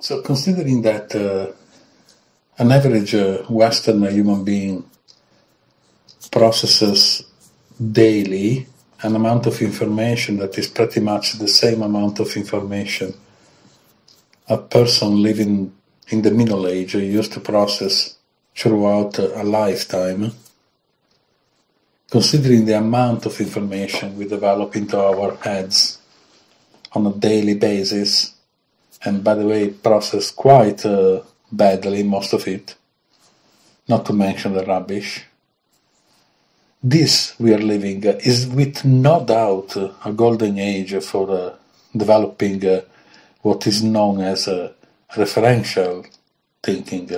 So, considering that uh, an average uh, Western human being processes daily an amount of information that is pretty much the same amount of information a person living in the Middle Age used to process throughout a lifetime, considering the amount of information we develop into our heads on a daily basis, and by the way, processed quite uh, badly most of it, not to mention the rubbish. This we are living is with no doubt a golden age for uh, developing uh, what is known as uh, referential thinking,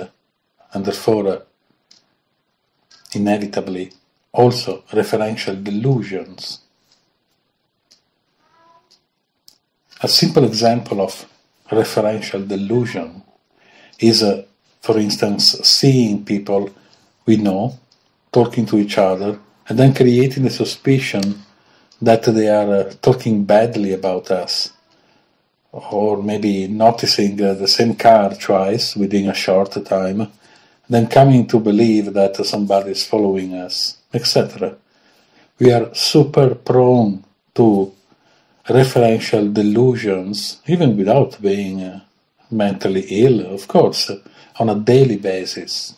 and therefore inevitably also referential delusions. A simple example of referential delusion is, uh, for instance, seeing people we know talking to each other and then creating the suspicion that they are uh, talking badly about us. Or maybe noticing uh, the same car twice within a short time, then coming to believe that somebody is following us, etc. We are super prone to referential delusions, even without being uh, mentally ill, of course, on a daily basis.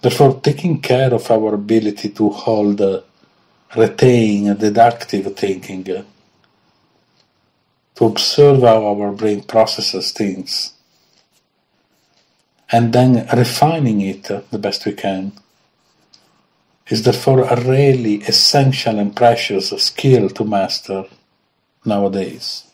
Therefore, taking care of our ability to hold, uh, retain deductive thinking, uh, to observe how our brain processes things, and then refining it uh, the best we can, is therefore a really essential and precious skill to master nowadays.